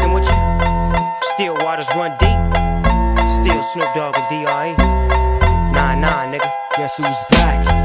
fucking with you. Still waters run deep. Still Snoop Dogg and D.R.E. Nah, nah, nigga. Guess who's back?